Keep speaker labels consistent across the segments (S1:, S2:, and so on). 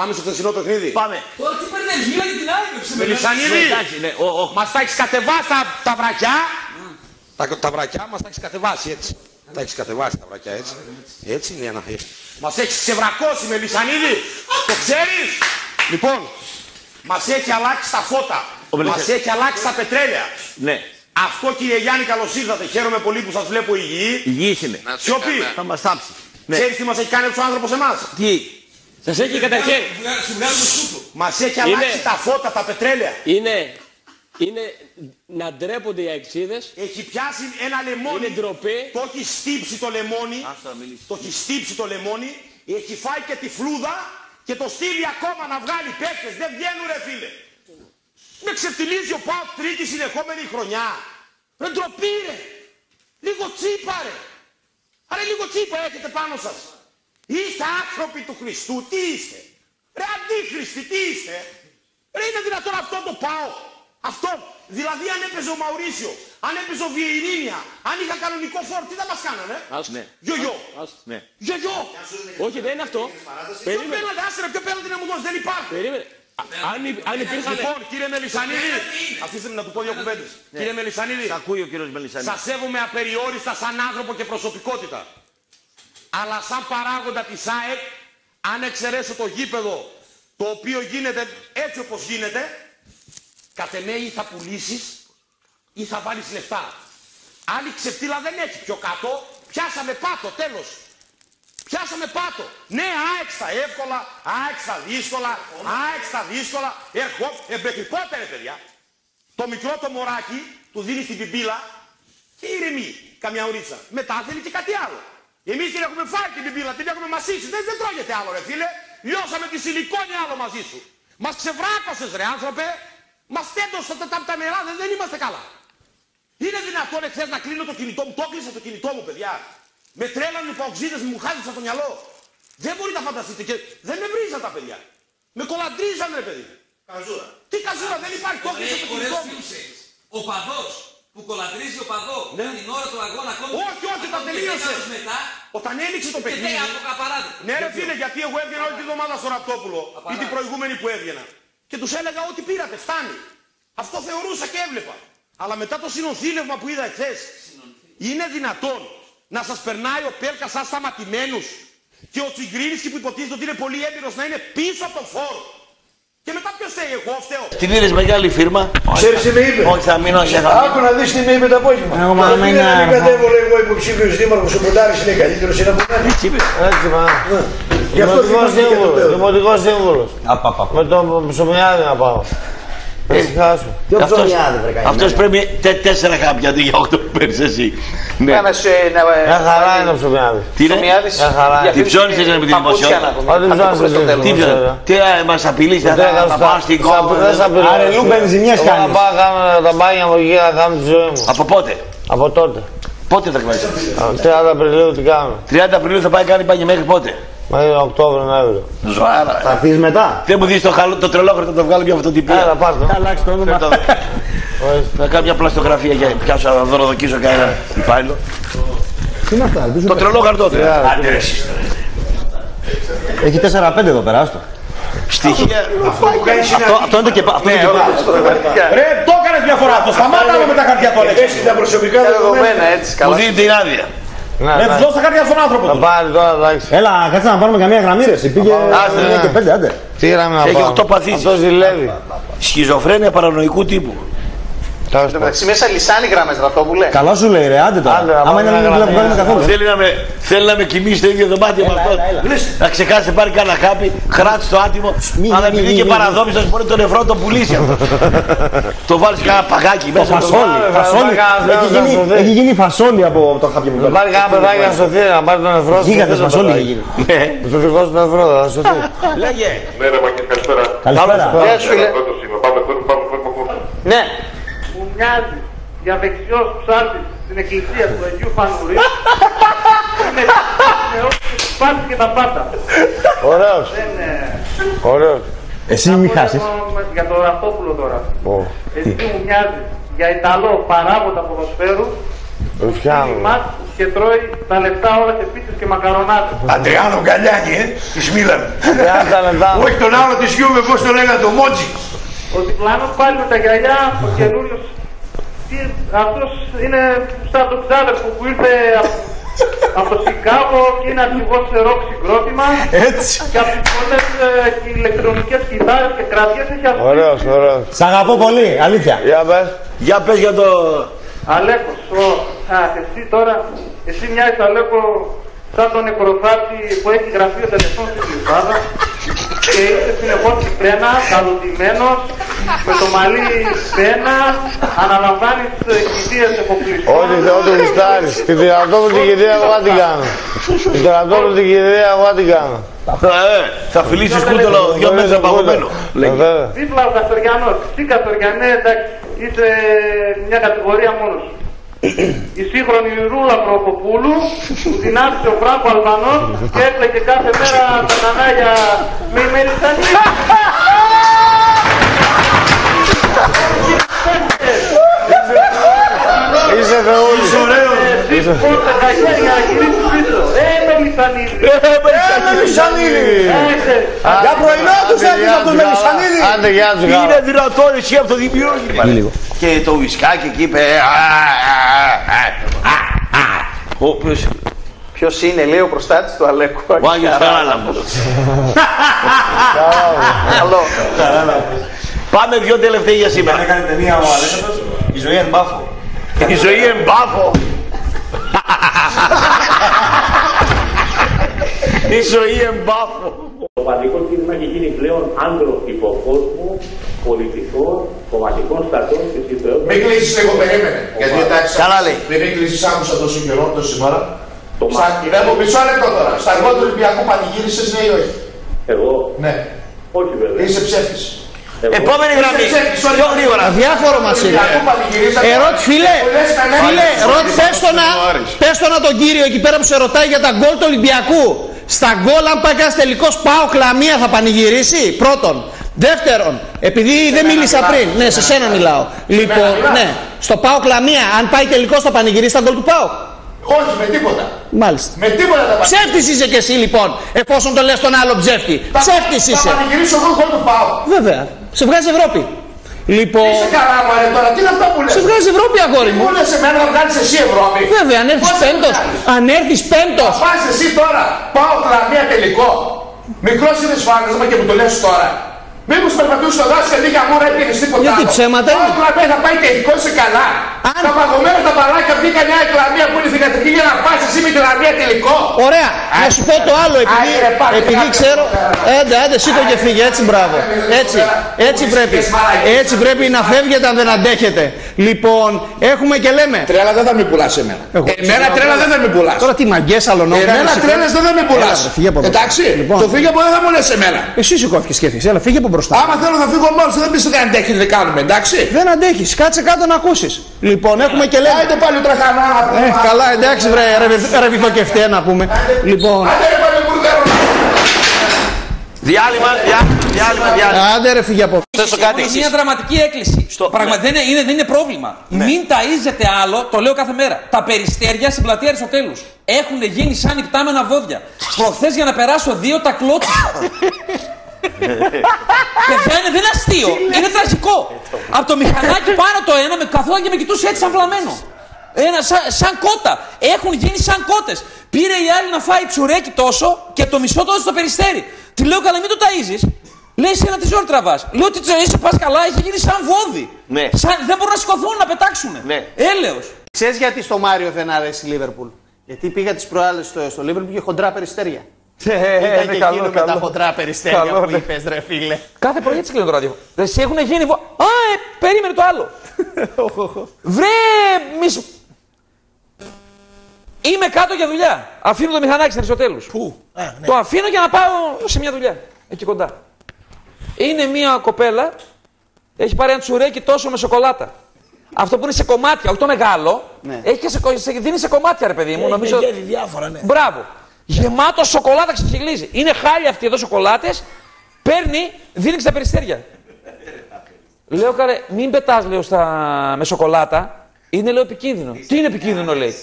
S1: Πάμε στο χθεσινό παιχνίδι.
S2: Πάμε.
S3: Τώρα τι παίρνεις, μίλα για την άγρυψη.
S1: Μελισανίδη,
S2: Εντάξει, ναι. Ο, ο,
S1: μας τα έχεις κατεβάσει τα, τα βρακιά; Τα, τα βρακιά μας τα έχεις κατεβάσει έτσι. Τα έχεις κατεβάσει τα βρακιά έτσι. Έτσι είναι ένα. έτσι. Μας έχεις ξεβρακώσει Μελισανίδη. Το ξέρεις; Λοιπόν, μας έχει αλλάξει τα φώτα.
S2: Ο Μελισσα-
S1: Μας έχει αλλάξει τα πετρέλαια.
S2: ναι.
S1: Αυτό κύριε Γιάννη καλώς ήρθατε. Χαίρομαι πολύ που σας βλέπω υγιή.
S2: Υγιής είναι.
S1: Σιωπή.
S2: Θα μας θάψει. Ναι.
S1: Ξέρεις τι μας έχει κάνει αυτός ο άνθρωπος εμάς;
S2: Τι; Σας έχει καταρχήν.
S3: Σου βγάζουμε σούτο.
S1: Μας έχει αλλάξει τα φώτα, τα πετρέλαια.
S4: Είναι, είναι να ντρέπονται οι αεξίδες.
S1: Έχει πιάσει ένα λεμόνι.
S4: Είναι ντροπή.
S1: Το έχει στύψει το λεμόνι.
S2: Άστο να μιλήσεις.
S1: Το έχει στύψει το λεμόνι. Έχει φάει και τη φλούδα και το στείλει ακόμα να βγάλει παίκτες. Δεν βγαίνουν ρε φίλε. Με ξεφτιλίζει ο Πάο τρίτη συνεχόμενη χρονιά. Ρε ντροπή ρε. Λίγο τσίπα ρε. Άρα λίγο τσίπα έχετε πάνω σας. Είστε άνθρωποι του Χριστού. Τι είστε; Ρε αντίχριστοι. Τι είστε; Ρε είναι δυνατόν αυτό το πάω. Αυτό. Δηλαδή αν έπαιζε ο Μαουρίσιο, αν έπαιζε ο Βιερίνια, αν είχα κανονικό φόρ, τι θα μας κάνανε;
S4: Ας,
S2: Ναι.
S1: Γιογιό.
S4: ας.
S2: Ναι.
S1: Γιογιό.
S4: Όχι, δεν είναι αυτό.
S1: Ποιο
S4: Περίμενε.
S1: πέναντι, άσε ρε, ποιο πέναντι να μου δώσει, δεν υπάρχει.
S4: Περίμενε. Α, Αν, υ- αν υπήρχαν...
S1: Λοιπόν, κύριε Μελισανίδη, αφήστε με να του πω δύο κουβέντες. Κύριε Μελισανίδη,
S2: Σ' ακούει ο κύριος Μελισανίδης.
S1: σας σέβομαι απεριόριστα σαν άνθρωπο και προσωπικότητα. Αλλά σαν παράγοντα της ΑΕΚ, αν εξαιρέσω το γήπεδο, το οποίο γίνεται έτσι όπως γίνεται, κατ' εμέ ή θα πουλήσεις ή θα βάλεις λεφτά. Άλλη ξεφτύλα δεν έχει πιο κάτω, πιάσαμε πάτο, τέλος. Πιάσαμε πάτο. Ναι, ΑΕΚ στα εύκολα, ΑΕΚ στα δύσκολα, ΑΕΚ στα δύσκολα. Ερχό, ε, μέχρι πότε ρε παιδιά. Το μικρό το μωράκι του δίνει στην πιμπίλα και ηρεμεί καμιά ουρίτσα. Μετά θέλει και κάτι άλλο. Εμείς την έχουμε φάει την πιμπίλα, την έχουμε μασίσει. Δεν, δεν τρώγεται άλλο ρε φίλε. Λιώσαμε τη σιλικόνη άλλο μαζί σου. Μας ξεβράκωσες ρε άνθρωπε. Μας τέντωσε τα, τα, τα νερά, δεν, δεν είμαστε καλά. Είναι δυνατόν εχθές να κλείνω το κινητό μου, το κλείσα το κινητό μου παιδιά. Με τρέλαν οι παοξίδες μου, μου χάρισαν το μυαλό. Δεν μπορείτε να φανταστείτε και δεν με βρίζαν τα παιδιά. Με κολαντρίζαν ρε παιδί.
S3: Καζούρα.
S1: Τι καζούρα, δεν υπάρχει, το κλείσα
S3: Ωραίοι,
S1: το
S3: ωραίους
S1: κινητό μου.
S3: φίλους έχεις. Ο παδός που κολατρίζει ο παδό
S1: Ναι.
S3: την ώρα του αγώνα ακόμη.
S1: Όχι, όχι, τα
S3: ακόμη και
S1: τελείωσε.
S3: δέκα λεπτά μετά
S1: Όταν έληξε το
S3: και
S1: παιχνίδι.
S3: λέει από καπαράδι.
S1: Ναι, ρε φίλε, γιατί εγώ έβγαινα όλη τη βδομάδα στο Ραπτόπουλο ή την προηγούμενη που έβγαινα. Και τους έλεγα ότι πήρατε, φτάνει. Αυτό θεωρούσα και έβλεπα. Αλλά μετά το συνοθήλευμα που είδα εχθές, είναι δυνατόν να σας περνάει ο Πέλκας σαν σταματημένου και ο Τσιγκρίνης που υποτίθεται ότι είναι πολύ έμπειρος να είναι πίσω από τον φόρο. Και μετά ποιος φταίει, εγώ φταίω.
S2: Την είδες μεγάλη φίρμα;
S5: Ξέρεις τι με είπε;
S2: Όχι, θα μείνω για να
S5: Άκου να δεις τι με είπε το απόγευμα.
S6: Εγώ, μα,
S5: Όταν
S6: με
S5: πήγα να
S6: ένα-
S5: μην κατέβω λέει, εγώ υποψήφιος δήμαρχος, ο Μποντάρης είναι καλύτερος, είναι από μένα.
S2: Έτσι είπες.
S6: Έτσι πά.
S5: Γι' αυτό
S6: Δημοτικός
S5: θυμάστε και το
S6: σύμβουλος.
S5: πέρα.
S6: Δημοτικός σύμβουλος. Με τον Ψωμιάδη να πάω. Θα ησυχάσω.
S7: Ποιο
S2: Αυτός-
S7: ψωμιάδι βρε καημένο;
S2: Αυτός πρέπει τε, τέσσερα χάπια αντί για οκτώ που παίρνεις εσύ. Ναι.
S7: Κάνε σε να...
S6: Μια χαρά είναι ο Ψωμιάδης.
S2: Τι είναι,
S7: Ψωμιάδης,
S6: Μια χαρά.
S7: για
S2: Τι
S7: φίλους
S2: ψώνισες,
S7: είναι
S2: ρε, με την
S7: παπούτσια
S2: δημοσιότητα.
S7: να πούμε;
S6: Ό,τι
S7: Θα το
S6: ψώνισες,
S7: πούμε στο
S6: δεν
S7: τέλος.
S2: τι,
S6: ξέρω.
S2: τι α, μας απειλείς, θα,
S6: Δεν
S2: θα, θα πάω στην κόμμα.
S6: Δεν θα πειράζει.
S7: Αρελού μπενζινιές
S6: Εγώ θα
S7: κάνεις.
S6: πάω να κάνω τα μπάνια μου εκεί να κάνω τη ζωή μου.
S2: Από πότε,
S6: Από τότε.
S2: πότε θα κλάσεις.
S6: Από 30 Απριλίου τι κάνω.
S2: 30 Απριλίου θα πάει κάνει πάγια μέχρι πότε;
S6: Μέχρι Οκτώβριο, Νοέμβριο.
S2: Ζωάρα.
S7: Θα έρθεις μετά;
S2: Δεν μου δεις το, χαλό, το τρελόχαρτο να το βγάλω μια φωτοτυπία.
S6: Έλα, πάρ' το.
S4: Αλλάξεις το όνομα.
S2: Θα το- Να κάνω μια πλαστογραφία για πιάσω να δωροδοκίσω κανένα υπάλληλο.
S7: Τι είναι αυτά, τι σου
S2: Το τρελόχαρτο του. Άντε ρε εσείς.
S7: Έχει 4-5 εδώ πέρα, άστο.
S2: Στοιχεία.
S5: Αυτό που κάνει
S7: Αυτό, αυτό είναι το και πά- αυτό είναι το και πά-
S1: Ρε, το έκανες μια φορά αυτό. Σταμάτα με τα χαρτιά το
S5: Έχεις τα προσωπικά δεδομένα.
S7: Δεδομένα έτσι
S2: Μου
S7: καλά.
S2: δίνει την άδεια.
S6: Ναι,
S1: Ρε,
S6: ναι.
S1: δώσ' τα χαρτιά στον άνθρωπο
S6: Θα
S1: του.
S6: πάρει τώρα, εντάξει.
S7: Έλα, κάτσε να πάρουμε καμία γραμμή ρε. Εσύ πήγε
S2: Άντε,
S7: 9 και 5, άντε.
S6: Τι γραμμή να
S2: Έχει
S6: πάω.
S2: οκτώ παθήσεις.
S6: Αυτό ζηλεύει.
S2: Σχιζοφρένεια παρανοϊκού τύπου.
S6: Τέλος
S7: Στο
S6: πάντων.
S7: μεταξύ μέσα λυσάνει γραμμές Ρατόπουλε.
S6: Καλά σου λέει ρε, άντε τώρα.
S7: Άντε,
S6: Άμα
S7: πάμε
S6: είναι να
S7: μια
S6: μην
S7: γραμμή.
S6: βλέπουμε καθόλου.
S2: Θέλει να με, θέλει να με κοιμήσει στο ίδιο δωμάτιο με αυτόν. Να ξεχάσει να πάρει κανένα χάπι, χράτσει το άτιμο.
S6: Μη,
S2: αλλά
S6: μη,
S2: επειδή
S6: μη,
S2: και
S6: μη,
S2: παραδόμησο μπορεί το νεφρό να το πουλήσει αυτό. το βάλεις κανένα παγάκι μέσα. από το-
S6: Φασόλι, φασόλι. Έχει γίνει, έχει γίνει φασόλι από το χάπια που
S7: Ναι.
S6: πέρα. Πάρει κανένα παιδάκι να σωθεί, να πάρει τον νεφρό σου.
S7: Γίγαντες
S6: και το
S7: φασόλι
S6: παιδάκι.
S7: έχει γίνει.
S2: Ναι.
S6: Με το δικό σου νεφρό θα σωθεί.
S2: Λέγε.
S8: Ναι, ρε Μακή, καλησπέρα.
S7: Καλησπέρα. Γεια σου φίλε.
S8: Πρώτος είμαι. Πάμε, πάμε, πάμε, πάμε, πάμε.
S7: Ναι.
S9: Μου μοιάζει για δεξιός ψάρτης στην εκκλησία του Αγίου Φανουρή είναι με όσοι σπάσει και τα πάντα.
S6: Ωραίος,
S9: Δεν, ε,
S6: ωραίος.
S7: Εσύ
S9: να
S7: μη
S9: πω για
S7: χάσεις.
S9: το- Για το Ραυτόπουλο τώρα.
S6: Ω.
S9: Εσύ μου μοιάζει για Ιταλό παράγοντα ποδοσφαίρου
S6: Ρουφιάνο.
S9: πίνει μάτς και τρώει τα λεφτά όλα σε πίτσες και μακαρονάδες.
S5: Αντριάνο Γκαλιάκη, ε, της Μίλαν.
S6: Αντριάνο Ταλεντάνο.
S5: Όχι τον άλλο της Γιούβε, πώς το λέγανε, το Μότζι.
S9: Ο διπλανός πάλι με τα γυαλιά, ο καινούριος, τι- αυτός είναι σαν τον ξάδερφο που ήρθε από, από το Σικάγο και είναι αρχηγός σε ροκ συγκρότημα.
S5: Έτσι.
S9: Και από τις πολλές ε, και ηλεκτρονικές κιθάρες και κραυγές έχει αυτή.
S6: Ωραίος, ωραίος.
S7: Σ' αγαπώ πολύ, αλήθεια.
S6: Για πες.
S2: Για πες για το...
S9: Αλέκος, ο, α, εσύ τώρα, εσύ μοιάζεις Αλέκο σαν τον νεκροφάτη που έχει γραφείο τελεφών στην Λιβάδα και είσαι συνεχώς στην πένα, καλωτημένος, με το μαλλί πένα, αναλαμβάνεις ε, κηδείες εφοπλιστών.
S6: Ό,τι θεό του γουστάρεις. Τη δυνατό μου την κηδεία εγώ τι κάνω. Τη δυνατό μου την κηδεία εγώ τι κάνω.
S2: Ε, θα φιλήσεις κούτελο δυο μέτρα παγωμένο.
S6: Ε, βέβαια.
S9: Δίπλα ο Καστοριανός, εσύ Καστοριανέ, εντάξει, είσαι μια κατηγορία μόνος σου. Η σύγχρονη Ρούλα Προκοπούλου που την άφησε ο Φράγκο Αλβανός και έκλαιγε κάθε μέρα τα κανάλια με ημεριστανή.
S6: Είσαι θεούλης.
S9: Εσύ πόρτα τα χέρια να γυρίσεις πίσω. Ε, Μελισανίδη.
S7: Μελισανίδη.
S9: Ε,
S7: Για πρωινό τους
S6: Άντε,
S7: έπεισα τον
S6: γεια,
S7: Μελισανίδη.
S6: Άντε, γεια σου, γεια.
S2: Είναι δυνατόν εσύ από το δημιούργημα. Και το ουισκάκι εκεί είπε... α, α, α, α, α. Ο οποίος...
S10: Ποιος είναι, λέει ο προστάτης του Αλέκου.
S2: Ο Άγιος Χαράλαμπος.
S10: Καλό.
S2: Πάμε δυο τελευταίοι για σήμερα.
S7: Έκανε ταινία ο Αλέξανδρος, η ζωή εν μπάφο.
S2: Η ζωή εμπάφο. Η ζωή εμπάφο.
S11: Το παντικό κίνημα έχει γίνει πλέον άνθρωπικο κόσμο, πολιτικών, κομματικών στατών και συμφερόντων.
S5: Μην κλείσεις λίγο, περίμενε. Γιατί εντάξει,
S2: Καλά λέει.
S5: δεν μην κλείσεις άκουσα τόσο καιρό, τόση ώρα.
S11: Το
S5: Στα,
S11: μάτι.
S5: δεν μου μισό λεπτό τώρα. Στα αργό του Ολυμπιακού πανηγύρισες ναι ή όχι;
S11: Εγώ,
S5: Ναι.
S11: όχι βέβαια.
S5: Είσαι ψεύτης.
S2: Επόμενη γραμμή. Πιο γρήγορα.
S7: Αδιάφορο μας είναι.
S5: Ολυμπιακού πανηγυρίσατε.
S7: Ερώτηση, φίλε,
S5: Και λες κανένα-
S7: φίλε, ρώτη, πες το να, πες το να τον κύριο εκεί πέρα που σε ρωτάει για τα γκολ του Ολυμπιακού. Στα γκολ, αν πάει κανένας τελικός πάω κλαμία θα πανηγυρίσει. Πρώτον. Δεύτερον, επειδή δεν μίλησα πριν, ναι, σε σένα μιλάω. Λοιπόν,
S5: μιλάς.
S7: ναι, στο πάω κλαμία, αν πάει τελικός θα πανηγυρίσει τα γκολ του πάω.
S5: Όχι, με τίποτα.
S7: Μάλιστα.
S5: Με τίποτα τα πανηγυρίσω.
S7: Ψεύτης είσαι κι εσύ λοιπόν, εφόσον το λες τον άλλο ψεύτη. Ψεύτης
S5: Θα
S7: είσαι.
S5: πανηγυρίσω εγώ γκολ του πάω.
S7: Βέβαια. Σε βγάζει Ευρώπη. Λοιπόν,
S5: Είσαι καλά, μωρέ, τώρα. Τι είναι αυτά που λες;
S7: σε βγάζει Ευρώπη αγόρι μου.
S5: Μου λες εμένα να βγάλεις εσύ Ευρώπη;
S7: Βέβαια, αν έρθεις
S5: Πώς θα
S7: πέμπτος,
S5: βγάλεις;
S7: αν έρθεις πέμπτος,
S5: Πας εσύ τώρα, πάω κλαμία τελικό. Μικρός είναι σφάγασμα και μου το λες τώρα. Μήπως περπατούσε στο δάσκαλο λίγα μόρα έπαιρνες τίποτα
S7: Γιατί
S5: άλλο.
S7: ψέματα
S5: Πάω
S7: είναι.
S5: κλαμία θα πάει τελικό σε καλά.
S7: Αν-
S5: Τα παγωμένα τα παράκια βγήκα μια κλαμία που είναι θηγατρική για να πας εσύ με κλαμία τελικό.
S7: Ωραία, να σου πω το άλλο, επειδή,
S5: Άντε, ρε, πάρτε
S7: επειδή
S5: κάτι.
S7: ξέρω. Έντε, άντε, σήκω και φύγε, έτσι μπράβο. Έτσι, έτσι πρέπει. Έτσι πρέπει να φεύγετε αν δεν αντέχετε. Λοιπόν, έχουμε και λέμε.
S5: Τρέλα δεν θα με πουλάς εμένα.
S7: Εγώ.
S5: Εμένα τρέλα δεν θα με πουλάς.
S7: Τώρα τι μαγκές αλωνόκα.
S5: Εμένα τρέλες δεν θα με πουλάς.
S7: Έλα, ρε, φύγε από εδώ.
S5: Εντάξει,
S7: Λοιπόν.
S5: το φύγε από εδώ δεν θα μου λες εμένα.
S7: Εσύ σηκώθηκες και έφυγες, έλα, φύγε από μπροστά.
S5: Άμα θέλω να φύγω μόνος, δεν πεις ότι δεν αντέχει δεν κάνουμε, εντάξει.
S7: Δεν αντέχεις, κάτσε κάτω να ακούσεις. Λοιπόν, έχουμε και λέμε.
S5: Άιντε πάλι ο τραχανά να πούμε.
S7: Ε, καλά, εντάξει, βρε, ρε, ρε βυθοκευτέ να πούμε. Λοιπόν,
S5: Άντε ρε πάλι μπουργκάρο.
S2: Διάλειμμα, διά- διάλειμμα, διάλειμμα.
S7: άντε ρε, φύγε από εδώ.
S2: Θες κάτι.
S3: Είναι μια δραματική έκκληση. Πραγματικά δεν, είναι, είναι, δεν είναι πρόβλημα. Μην ταΐζετε άλλο, το λέω κάθε μέρα. Τα περιστέρια στην πλατεία Αριστοτέλους έχουν γίνει σαν υπτάμενα βόδια. Προχθές για να περάσω δύο τα κλώτσισα. Παιδιά είναι, δεν είναι αστείο. είναι τραγικό. Από το μηχανάκι πάνω το ένα με καθόταν και με κοιτούσε έτσι σαν βλαμμένο. Ένα σαν, σαν κότα. Έχουν γίνει σαν κότες. Πήρε η άλλη να φάει τσουρέκι τόσο και το μισό το έδωσε στο περιστέρι. Τη λέω καλά, μην το ταΐζεις. Λέει σε ένα τη ζόρι τραβάς. Λέω ότι είσαι πας καλά, έχει γίνει σαν βόδι.
S2: Ναι.
S3: Σαν, δεν μπορούν να σηκωθούν να πετάξουν.
S2: Ναι.
S3: Έλεος.
S7: Ξέρεις γιατί στο Μάριο δεν άρεσε η Λίβερπουλ; Γιατί πήγα τις προάλλες στο, στο Λίβερπουλ και χοντρά περιστέρια. Ήταν και εκείνο με τα χοντρά περιστέρια
S6: Καλό,
S7: που
S6: ναι.
S7: είπες ρε φίλε.
S3: Κάθε πρωί έτσι κλείνω το ραδιόφωνο. Ρε, σε έχουν γίνει. Βο... Α, ε, περίμενε το άλλο. Βρε, μισ... Είμαι κάτω για δουλειά. Αφήνω το μηχανάκι στην Αριστοτέλους. Πού; Το αφήνω για να πάω σε μια δουλειά. Εκεί κοντά. Είναι μια κοπέλα, έχει πάρει ένα τσουρέκι τόσο με σοκολάτα. Αυτό που είναι σε κομμάτια, όχι το μεγάλο. Έχει και σε, κο- σε, δίνει σε κομμάτια, ρε παιδί μου. νομίζω...
S2: διάφορα, ναι.
S3: Μπράβο. Γεμάτο σοκολάτα ξεχυλίζει. Είναι χάλια αυτοί εδώ σοκολάτες. Παίρνει, δίνει στα περιστέρια. λέω καλέ, μην πετάς, λέω στα... με σοκολάτα. Είναι λέω επικίνδυνο. Τι είναι επικίνδυνο λέει.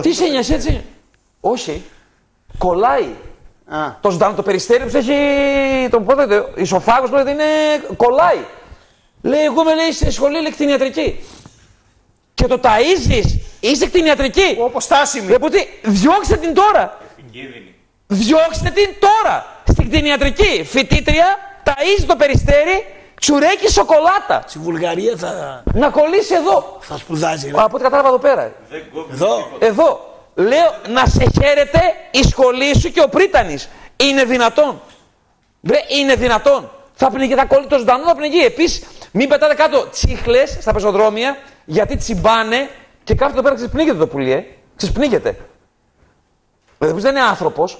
S3: Τι σε νοιάζει έτσι; Όχι. Κολλάει. Το ζητάνε το περιστέρι που έχει. Τον πότε, το ισοφάγος του είναι. Κολλάει. Λέει, εγώ με λέει στη σχολή λέει κτηνιατρική. Και το ταΐζεις, είσαι κτηνιατρική.
S7: Όπως στάσιμη.
S3: Λέει, τι, διώξτε την τώρα. Διώξτε την τώρα. Στην κτηνιατρική φοιτήτρια ταΐζει το περιστέρι τσουρέκι σοκολάτα.
S2: Στη Βουλγαρία θα,
S3: Να κολλήσει εδώ.
S2: θα σπουδάζει. ρε.
S3: Από ό,τι κατάλαβα εδώ πέρα.
S2: Εδώ.
S3: Εδώ. Λέω να σε χαίρεται η σχολή σου και ο πρίτανης. Είναι δυνατόν. Βρε, είναι δυνατόν. Θα πνιγεί, θα κολλεί το ζωντανό, θα πνιγεί. Επίσης, μην πετάτε κάτω τσίχλες στα πεζοδρόμια, γιατί τσιμπάνε και κάποιο εδώ πέρα ξεσπνίγεται το πουλί, ε. Ξεσπνίγεται. Δηλαδή, δεν είναι άνθρωπος.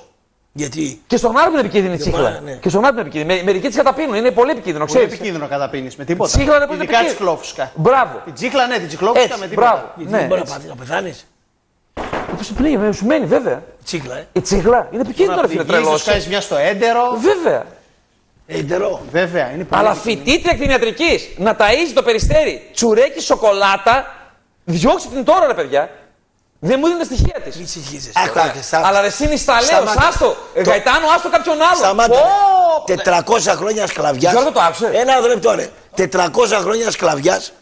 S2: Γιατί;
S3: Και στον άνθρωπο είναι επικίνδυνη η
S2: Δεν
S3: τσίχλα.
S2: μπορεί, ναι.
S3: Και στον άνθρωπο είναι επικίνδυνη. Με- Μερικοί τη καταπίνουν, είναι πολύ επικίνδυνο,
S7: Πολύ
S3: ξέρεις.
S7: επικίνδυνο καταπίνεις με τίποτα.
S3: Τσίχλα είναι πολύ
S7: Ειδικά τη
S3: επικίνδυνο.
S7: κλόφουσκα.
S3: Μπράβο.
S7: Την τσίχλα, ναι, την τσιχλόφουσκα
S3: Έτσι,
S7: με τίποτα.
S3: μπράβο.
S2: Γιατί
S3: Ναι,
S2: δεν μπορεί
S3: έτσι.
S2: να πάθει να πεθάνει.
S3: Πώς σου πνίγει, σου μένει, βέβαια.
S2: Τσίχλα, ε.
S3: Η τσίχλα είναι επικίνδυνο, ρε φίλε, τρελός.
S7: Κάνει μια στο έντερο.
S3: Βέβαια.
S2: Έντερο.
S7: Βέβαια, είναι πολύ.
S3: Αλλά φοιτήτρια κτηνιατρικής να ταΐζει το περιστέρι τσουρέκι σοκολάτα, διώξτε την τώρα, ρε παιδιά. Δεν μου δίνετε στοιχεία της.
S2: Μη συγχύζεσαι.
S3: Αλλά ρε εσύ Νησταλέος,
S2: Σταμάτα.
S3: άστο. Ε,
S2: Το-
S3: Γαϊτάνο, άστο κάποιον άλλο.
S2: Σταμάτα.
S3: Πω,
S2: 400 χρόνια σκλαβιάς.
S3: Γιώργο, το άκουσε.
S2: Ένα λεπτό, ρε. 400 χρόνια σκλαβιάς.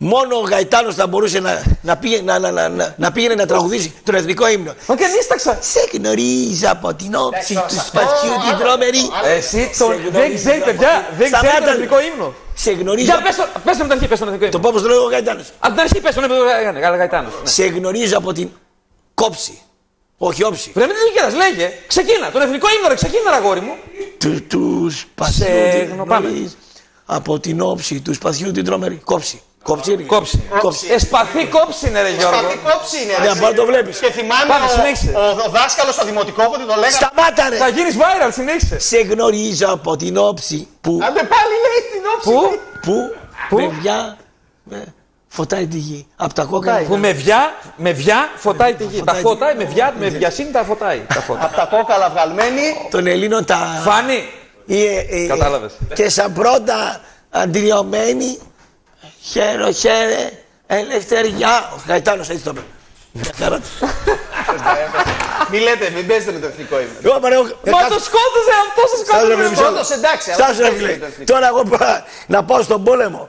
S2: Μόνο ο Γαϊτάνος θα μπορούσε να, να, πήγε, να, να, να, να, να πήγαινε να τραγουδήσει τον εθνικό ύμνο.
S3: Μα και νίσταξα.
S2: Σε γνωρίζω από την όψη
S7: Εντάξει,
S2: του
S7: τώρα,
S2: σπαθιού
S7: αυτό-
S2: την τρόμερη.
S3: Εσύ
S2: Σε
S3: τον...
S2: γνωρίζω
S3: δεν ξέρει,
S2: από
S3: παιδιά,
S2: την-
S3: δεν ξέρει
S2: Σταμάτα,
S3: τον εθνικό ύμνο.
S2: Σε γνωρίζω.
S3: Για πες το, πες το με την αρχή, πες το με τον εθνικό
S2: Το
S3: ύμνο.
S2: πω όπως το λέει ο Γαϊτάνος.
S3: Από την αρχή πες το, ναι, ναι, ναι, Γαϊτάνος. ναι.
S2: Σε γνωρίζω από την κόψη. Όχι όψη.
S3: Βρε, μην την δικαίρας, λέγε. Ξεκίνα, τον εθνικό ύμνο, ρε, ξεκίνα, ρε, αγόρι μου.
S2: Του, του σπαθιού
S3: Σε
S2: την
S3: γνω- πάμε.
S2: γνωρίζω. Από την όψη του σπαθιού την τρόμερη. Κόψη. Κόψη. ρε.
S3: Κόψη.
S2: Κόψη.
S3: Εσπαθή κόψη είναι, ρε, Γιώργο.
S7: Σπαθή κόψη είναι.
S2: Ναι,
S7: έτσι.
S2: απλά το βλέπεις.
S7: Και θυμάμαι
S3: Πάμε,
S7: ο,
S3: συνέχισε.
S7: ο, ο δάσκαλος στο δημοτικό που το λέγανε.
S2: Σταμάτα ρε.
S3: Θα γίνεις viral, συνέχισε.
S2: Σε γνωρίζω από την όψη που.
S7: Άντε πάλι λέει την όψη.
S3: Πού;
S2: Που;
S3: Πού;
S2: Παιδιά. ε, Φωτάει τη γη. Από τα κόκκαλα.
S3: Που με βιά, με βιά φωτάει τη γη. Τα
S2: Φωτάει
S3: φωτάει,
S2: τη-
S3: με βιά, με βιασύνη τα φωτάει. Τα φώτα.
S7: Από τα κόκαλα βγαλμένη.
S2: Των Ελλήνων τα.
S3: Φάνη,
S2: Ε, ε,
S3: Κατάλαβες.
S2: Και σαν πρώτα αντριωμένοι. Χαίρο, χαίρε. Ελευθεριά. Ο Γαϊτάνος έτσι το είπε. Μια χαρά.
S7: Μην λέτε, μην παίζετε με το εθνικό ύμνο.
S2: Εγώ παρέω.
S3: Μα το σκότωσε αυτό, το
S2: Στάζω, ρε,
S3: σκότωσε.
S2: μισό.
S7: Σκότωσε, εντάξει, αλλά
S2: Στάσου ρε
S7: δεν
S2: φίλε.
S7: παίζει το εθνικό.
S2: Τώρα εγώ πά- να πάω στον πόλεμο.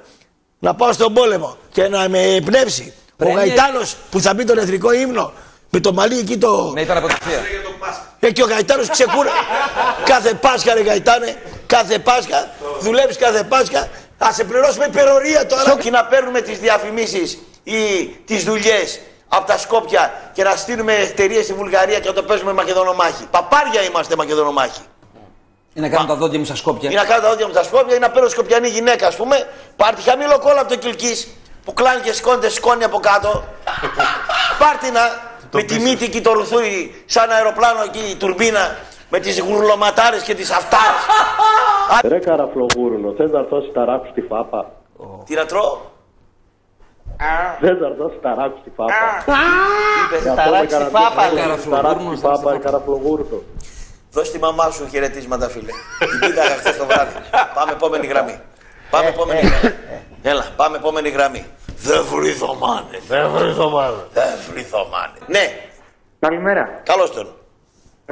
S2: Να πάω στον πόλεμο και να με εμπνεύσει. Ο
S3: Πρέπει-
S2: Γαϊτάνος που θα μπει τον εθνικό ύμνο με το μαλλί εκεί το.
S3: Ναι, ήταν αποτυχία.
S2: Ε, και ο Γαϊτάνος ξεκούρα. κάθε Πάσχα ρε Γαϊτάνε. Κάθε Πάσχα. Δουλεύεις κάθε Πάσχα. Θα σε πληρώσουμε υπερορία τώρα. Και να παίρνουμε τις διαφημίσεις ή τις δουλειές από τα Σκόπια και να στείλουμε εταιρείες στη Βουλγαρία και να το παίζουμε Μακεδονομάχη. Παπάρια είμαστε Μακεδονομάχη.
S3: Ή να κάνω τα δόντια μου στα σκόπια.
S2: Ή να κάνω τα δόντια μου στα σκόπια ή να παίρνω σκοπιανή γυναίκα, ας πούμε. Πάρτι χαμηλό κόλλο από το κυλκής που κλάνει και σκόνται σκόνη από κάτω. Πάρτι να με τη μύτη και το ρουθούρι σαν αεροπλάνο εκεί η τουρμπίνα με τις γουρλωματάρες και τις αυτάρες.
S11: Ρε καραφλογούρνο, θες να έρθω τα ράκου στη φάπα;
S2: Τι να τρώω;
S11: Θες να έρθω τα ράκου στη φάπα;
S7: Τα ράξει στη φάπα. λέει.
S11: Τα ράκου στη φάπα, ρε καραφλογούρνο.
S2: Δώσ' τη μαμά σου χαιρετίσματα φίλε. Την πήδαγα χθες το βράδυ. Πάμε επόμενη γραμμή. Πάμε επόμενη γραμμή. Έλα, πάμε επόμενη γραμμή. Δεν βρυθομάνε.
S6: Δεν βρισκόμαστε.
S2: Δεν βρυθομάνε. Ναι,
S12: Καλημέρα.
S2: καλώς τον.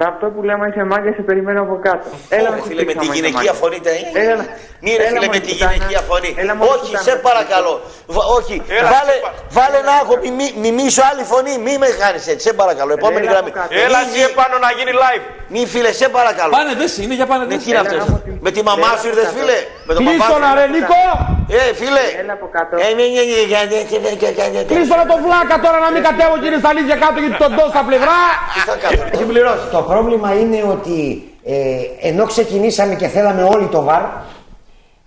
S12: Ραπτό που λέμε είσαι μάγκας, σε περιμένω από κάτω. Έλα μου
S2: φίλε με τη γυναικεία φωνή
S12: Έλα, Μύρε
S2: φίλε με τη γυναικεία φωνή. Όχι, σε παρακαλώ. Όχι, βάλε, βάλε ένα άγχο, μιμήσω άλλη φωνή. Μη με χάρη έτσι, σε παρακαλώ. Επόμενη γραμμή.
S13: Έλα, μου επάνω να γίνει live.
S2: Μη φίλε, σε παρακαλώ.
S3: Πάνε δες είναι για πάνε
S2: ναι,
S3: δες.
S2: Τι είναι αυτός; Με τη μαμά σου ήρθες, φίλε; Με τον παπά σου. Ε, φίλε.
S12: Έλα από κάτω.
S14: Κλείστο να το βλάκα τώρα να μην ε. κατέβω κύριε Σταλίδια κάτω γιατί τον τόσα πλευρά.
S7: Έχει πληρώσει
S15: το πρόβλημα είναι ότι ε, ενώ ξεκινήσαμε και θέλαμε όλοι το βαρ,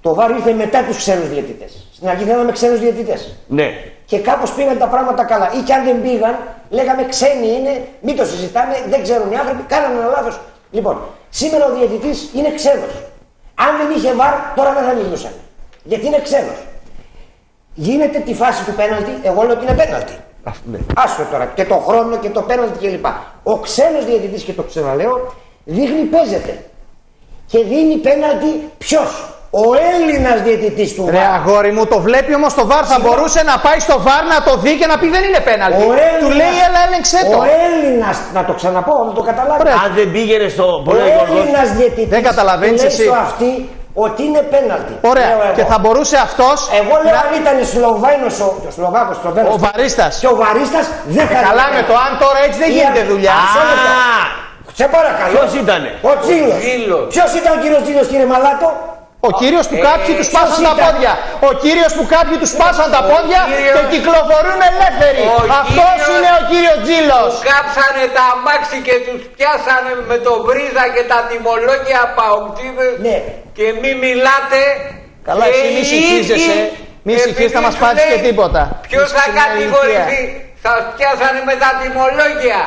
S15: το βαρ ήρθε μετά τους ξένους διαιτητές. Στην αρχή θέλαμε ξένους διαιτητές.
S6: Ναι.
S15: Και κάπως πήγαν τα πράγματα καλά. Ή και αν δεν πήγαν, λέγαμε ξένοι είναι, μην το συζητάμε, δεν ξέρουν οι άνθρωποι, κάνανε ένα λάθος. Λοιπόν, σήμερα ο διαιτητής είναι ξένος. Αν δεν είχε βαρ, τώρα δεν θα μιλούσαν. Γιατί είναι ξένος. Γίνεται τη φάση του πέναλτι, εγώ λέω ότι είναι πέναλτι. Άστο τώρα και το χρόνο και το πέναλτι κλπ. Ο ξένος διαιτητής και το ξαναλέω δείχνει παίζεται. Και δίνει πέναλτι ποιος; Ο Έλληνας διαιτητής του
S7: Ρε
S15: ΒΑΡ.
S7: αγόρι μου, το βλέπει όμως το βάρ. Θα
S15: Συγγνώμη.
S7: μπορούσε να πάει στο βάρ να το δει και να πει δεν είναι πέναλτι.
S15: Ο
S7: Του
S15: Έλληνας-
S7: λέει έλα έλεγξε το.
S15: Ο Έλληνα, να το ξαναπώ, να το καταλάβει.
S2: Αν δεν πήγαινε στο
S15: Ο
S2: πολύ
S15: Έλληνας διαιτητής
S7: Δεν καταλαβαίνεις
S15: λέει
S7: εσύ.
S15: στο αυτή ότι είναι πέναλτι.
S7: Ωραία.
S15: Λέω εγώ.
S7: Και θα μπορούσε αυτός.
S15: Εγώ λέω αν ήταν Σλοβαίνος ο, ο Σλοβάκος το
S7: Ο βαρίστας.
S15: Και ο βαρίστας δεν θα
S7: Ε, καλά με το αν τώρα έτσι δεν γίνεται δουλειά.
S15: Μισό λεπτό. Σε παρακαλώ.
S2: Ποιος ήτανε;
S15: Ο Τζίλος. Ποιος ήταν ο κύριος Τζίλος κύριε Μαλάτο;
S7: Ο κύριος που
S15: Ε,
S7: κάποιοι τους
S15: ποιος
S7: σπάσαν τα
S15: ήταν;
S7: πόδια. Ο κύριος που κάποιοι τους σπάσαν τα πόδια
S16: κύριος-
S7: και κυκλοφορούν ελεύθεροι.
S16: Ο
S7: Αυτός
S16: κύριος
S7: είναι ο κύριος Τζίλος.
S16: Που κάψανε τα αμάξι και τους πιάσανε με το βρίζα και τα τιμολόγια παοκτίδες
S15: Ναι.
S16: και μη μιλάτε
S7: Καλά,
S16: και
S7: εσύ μη
S16: οι
S7: συγχύζεσαι.
S16: ίδιοι,
S7: Μη
S16: επειδή
S7: συγχύζεσαι, θα μας
S16: σου
S7: πάρεις
S16: λέει,
S7: και τίποτα.
S16: Ποιος
S7: Είσαι
S16: θα
S7: στην
S16: κατηγορηθεί; Σας πιάσανε με τα τιμολόγια.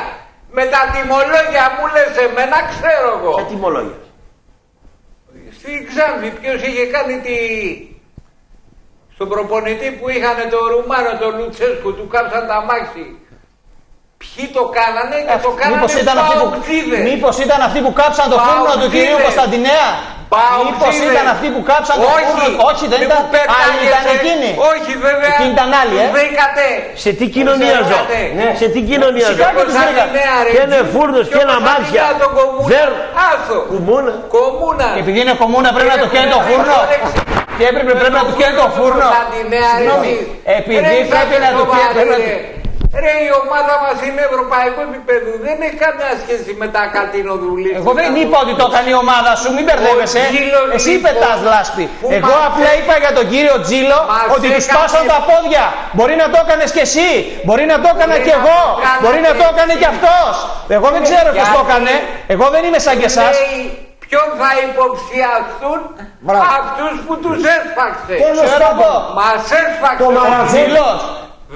S16: Με τα τιμολόγια μου λες εμένα ξέρω εγώ.
S2: Τι τιμολόγια.
S16: Στην Ξάνθη ποιος είχε κάνει τη... Στον προπονητή που είχαν το Ρουμάνο, τον Λουτσέσκου, του κάψαν τα μάξι. Ποιοι το κάνανε και το κάνανε
S7: Μήπως ήταν, αυτοί που,
S16: παοξίδες.
S7: μήπως ήταν αυτοί που κάψαν το φούρνο του κυρίου
S16: Παοξίδες.
S7: Κωνσταντινέα;
S16: Παοξίδες.
S7: Μήπως ήταν αυτοί που κάψαν το
S16: Όχι.
S7: φούρνο; Όχι, δεν
S16: Μη
S7: ήταν.
S16: μου πετάγεσαι.
S7: Άλλοι ήταν εκείνοι.
S16: Όχι βέβαια.
S7: Εκείνοι ήταν άλλοι, ε.
S16: Βρήκατε.
S2: Σε τι κοινωνία ζω.
S16: Ξέρατε.
S2: Ναι. Σε τι κοινωνία ζω.
S7: Σιγά και τους βρήκα.
S16: Κωνσταντινέα, ρε.
S2: Και είναι φούρνος και ένα
S16: Κωνσταντινέα
S2: μάτια.
S16: τον κομμούνα.
S2: Δεν...
S16: Άστο.
S2: Κουμούνα.
S16: Κομμούνα.
S7: Και επειδή είναι κομμούνα πρέπει να το καίνει το φούρνο. Και έπρεπε πρέπει να του καίνει το φούρνο.
S16: Κωνσταντινέα, ρε,
S7: Συγγνώμη.
S16: εσείς.
S7: Επειδή
S16: Ρε,
S7: πρέπει
S16: είσαστε
S7: να του καίνει.
S16: σοβαροί,
S7: πρέπει να του-
S16: ρε. Ρε, η ομάδα μας είναι ευρωπαϊκό επίπεδο. Δεν έχει καμιά σχέση με τα κατηνοδουλίες.
S7: Εγώ δεν είπα ότι το έκανε η ομάδα σου, μην μπερδεύεσαι.
S16: Ο Τζίλος,
S7: Εσύ
S16: λοιπόν,
S7: πετάς λάσπη.
S16: που
S7: Εγώ
S16: μας
S7: απλά
S16: έ-
S7: είπα για τον κύριο Τζίλο
S16: Μας
S7: ότι τους
S16: έκανε-
S7: σπάσαν τα πόδια. Μπορεί να το έκανες κι εσύ. Μπορεί να το έκανα
S16: Μπορεί
S7: κι
S16: να
S7: εγώ.
S16: το κάνατε
S7: Μπορεί να το έκανε
S16: εσύ.
S7: κι αυτός. Εγώ δεν ξέρω ποιος το
S16: Γιατί
S7: έκανε. Εγώ δεν είμαι σαν κι εσάς.
S16: Λέει, Ποιον θα υποψιαστούν
S15: Μπράβο.
S16: αυτούς που τους έσφαξε.
S15: Τέλος
S7: Ξέρω
S15: πάντων.
S7: εγώ.
S16: Μας έσφαξε.
S15: Το
S16: ο
S15: μαραθώνιο.
S7: Τζίλος.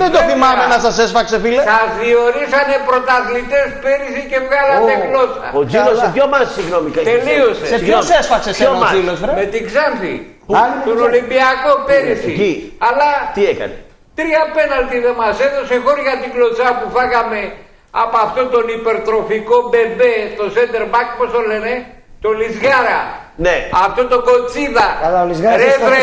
S7: Δεν το
S16: Βέβαια.
S7: θυμάμαι να σας έσφαξε, φίλε.
S16: Σας διορίσανε πρωταθλητές πέρυσι και βγάλατε
S15: Ω.
S16: γλώσσα.
S2: Ο Τζίλος
S7: Καλά.
S2: σε ποιο μας συγγνώμη.
S16: Τελείωσε.
S7: Σε ποιος
S2: Συγγνώμη.
S7: έσφαξε
S2: Ποιο
S7: σένα ο
S2: μάτς;
S7: Τζίλος, βρε;
S16: Με την Ξάνθη.
S15: Άλλη με
S16: Τον
S15: την-
S16: Ολυμπιακό πέρυσι.
S2: Εκεί.
S16: Αλλά
S2: Τι έκανε;
S16: τρία πέναλτι δεν μας έδωσε χώρια την κλωτσά που φάγαμε από αυτόν τον υπερτροφικό μπεμπέ, το center back, πώς το λένε, το Λισγάρα.
S2: Ναι.
S16: Αυτό το κοτσίδα.
S15: Καλά, ο Λισγάρας
S16: Ρε
S15: είναι στο
S16: βρε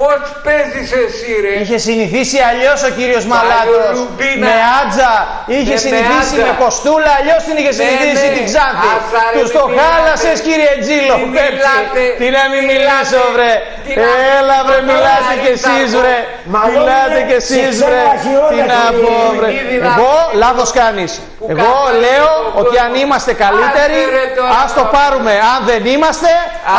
S15: center back.
S16: πάνι, πώς παίζεις εσύ ρε;
S7: Είχε συνηθίσει αλλιώς ο κύριος Μαλάτο.
S16: Λουμπίνα.
S7: Με άτζα. Είχε
S16: Ναι, με
S7: συνηθίσει
S16: άτζα.
S7: με κοστούλα. Αλλιώς την είχε
S16: Ναι,
S7: συνηθίσει
S16: ναι.
S7: την Ξάνθη.
S16: Άσα, ρε,
S7: Τους
S16: μη
S7: το
S16: μιλάτε.
S7: χάλασες κύριε Τζίλο.
S16: Μη
S7: Πέψη.
S16: μιλάτε.
S7: Τι να μην
S16: Μη
S7: μιλήσω
S16: μιλάτε.
S7: βρε.
S16: Τι να-
S7: Έλα βρε
S16: το
S7: μιλάτε
S16: τώρα
S7: κι
S16: ήρθα
S7: εσείς
S16: εγώ.
S7: βρε.
S15: Μαλώνει,
S7: Μιλάτε
S15: ρε,
S7: κι
S15: σε
S7: εσείς
S15: ξένα
S7: βρε.
S15: χειρότερα,
S7: Τι να
S15: κύριε.
S7: πω βρε.
S16: Μη δυνατά.
S7: Εγώ λάθος κάνεις. Εγώ
S16: καθάρισε
S7: λέω
S16: τον
S7: ότι
S16: κόσμο.
S7: αν είμαστε καλύτεροι
S16: Άσε, ρε, τώρα.
S7: ας το πάρουμε. Αν δεν είμαστε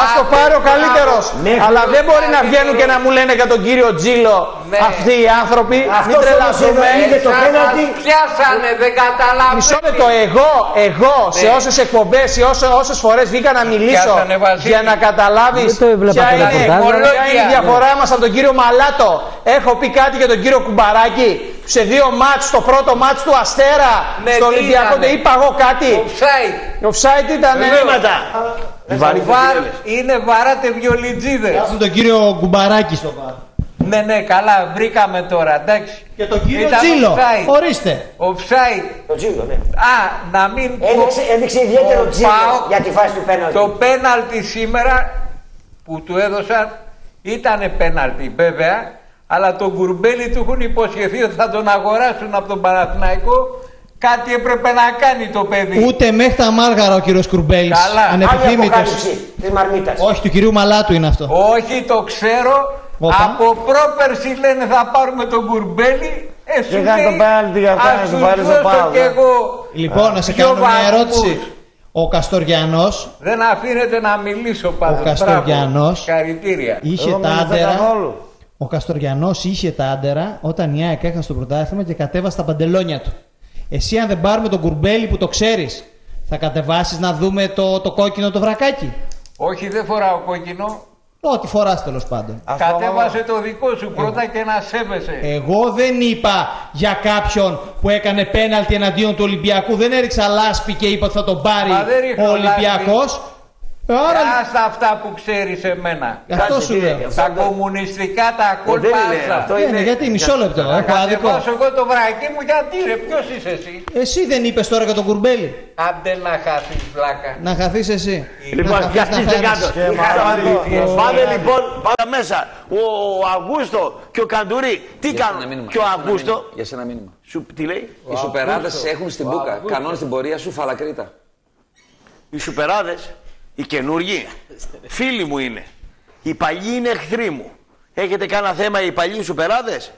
S7: ας το
S16: Άντε,
S7: πάρει ο
S16: μπράβο.
S7: καλύτερος.
S15: Μέχρι
S7: Αλλά
S16: το
S7: δεν μπορεί να
S16: καλύτερο.
S7: βγαίνουν και να μου λένε για τον κύριο Τζίλο
S16: Ναι.
S7: αυτοί οι άνθρωποι. Μην
S15: Αυτός όμως
S7: τρελαθούμε.
S15: εδώ είναι το
S16: Σας
S15: πέναλτι.
S16: πιάσανε, δεν καταλαβαίνεις.
S7: Μισό λεπτό, εγώ, εγώ σε
S16: Ναι.
S7: όσες εκπομπές ή όσε, όσες φορές βγήκα να μιλήσω
S16: Πιάσανε, Βασίλη.
S7: για να καταλάβεις
S17: Δεν το έβλεπα
S7: ποια
S17: το
S7: είναι,
S17: ρεπορτάζ.
S7: ποια είναι η διαφορά μας από τον κύριο Μαλάτο. Έχω πει κάτι για τον κύριο Κουμπαράκη σε δύο μάτς, το πρώτο μάτς του Αστέρα
S16: Ναι,
S7: στο
S16: τι
S7: Ολυμπιακό,
S16: ήτανε;
S7: δεν είπα εγώ κάτι.
S16: Offside.
S7: Offside ήταν.
S2: Βήματα.
S16: Ο Βαρ είναι βαράτε βιολιτζίδες.
S18: Βάζουν τον κύριο Κουμπαράκη στο βάρ.
S16: Ναι, ναι, καλά, βρήκαμε τώρα, εντάξει.
S18: Και τον κύριο
S16: Ήταν
S18: Τζίλο.
S16: offside.
S18: Ορίστε.
S16: Offside.
S15: Το Τζίλο, ναι.
S16: Α, να μην πω...
S15: Έδειξε, έδειξε ιδιαίτερο
S16: ο
S15: Τζίλο
S16: Πάοκ-
S15: για τη φάση του πέναλτι.
S16: Το πέναλτι σήμερα που του έδωσαν ήταν πέναλτι βέβαια, αλλά τον Κουρμπέλη του έχουν υποσχεθεί ότι θα τον αγοράσουν από τον Παναθηναϊκό. Κάτι έπρεπε να κάνει το παιδί.
S18: Ούτε μέχρι τα μάργαρα ο κύριος Κουρμπέλης.
S16: Καλά.
S15: Άλλη
S18: Ανεπιθύμητος.
S15: αποκάλυψη της Μαρμίτας.
S18: Όχι, του κυρίου Μαλάτου είναι αυτό.
S16: Όχι, το ξέρω.
S18: Όπα.
S16: Από πρόπερση λένε θα πάρουμε τον Κουρμπέλη. Ε, σου
S6: Και κάνει
S16: λέει,
S6: το πέναλτι για αυτά,
S16: ας
S6: να
S16: σου
S6: του πάρεις στο
S16: δώσω
S6: Πάοκ,
S16: κι
S6: ε.
S16: εγώ.
S18: Λοιπόν, να σε
S16: Δυο
S18: κάνω μια
S16: βαθμούς.
S18: ερώτηση. Ο Καστοριανός
S16: Δεν αφήνεται να μιλήσω πάντως.
S18: Ο Καστοριανός
S16: Μπράβο. Χαρητήρια.
S18: είχε
S6: Εγώ
S18: τα
S6: μην είστε
S18: άντερα.
S6: Καθόλου.
S18: Ο Καστοριανός είχε τα άντερα όταν η ΑΕΚ έχασε το πρωτάθλημα και κατέβασε τα παντελόνια του. Εσύ, αν δεν πάρουμε τον κουρμπέλι που το ξέρεις, θα κατεβάσεις να δούμε το, το κόκκινο το βρακάκι;
S16: Όχι, δεν φοράω κόκκινο.
S18: Ό,τι φοράς τέλος πάντων.
S16: Κατέβασε το δικό σου πρώτα και να σέβεσαι.
S18: Εγώ δεν είπα για κάποιον που έκανε πέναλτι εναντίον του Ολυμπιακού. Δεν έριξα λάσπη και είπα ότι θα τον πάρει
S16: Μα δεν ρίχνω
S18: ο Ολυμπιακός. Άρα-
S16: Άστα αυτά που ξέρεις εμένα.
S18: Αυτό σου λέω.
S16: Τα κομμουνιστικά, τα κόλπα
S2: δεν είναι,
S16: άστα.
S2: αυτό
S18: Ναι, ναι, γιατί μισό λεπτό.
S16: Να
S18: Έχω άδικο.
S16: κατεβάσω εγώ το βρακί μου γιατί ρε, ποιος είσαι εσύ;
S18: Εσύ δεν είπες τώρα για τον κουρμπέλι.
S16: Άντε να χάθεις βλάκα.
S18: Να χαθείς εσύ.
S2: Λοιπόν,
S18: να χαθείς,
S2: πιαστείτε
S18: να
S2: κάτω.
S18: φέρεις.
S2: Πάμε λοιπόν, πάμε μέσα. Ο Αγούστο και ο Καντουρί. Τι
S3: Για σένα
S2: κάνουν.
S3: μήνυμα,
S2: Και ο
S3: για σένα
S2: Αγούστο.
S3: μήνυμα, Για σένα μήνυμα.
S2: Σου, τι λέει;
S3: Οι σουπεράδες έχουν στην μπουκα. Κανόνες στην πορεία σου, φαλακρίτα.
S2: Οι σουπεράδες, οι καινούργοι, φίλοι μου είναι. Οι παλιοί είναι εχθροί μου. Έχετε κανένα θέμα οι παλιοί σουπεράδες.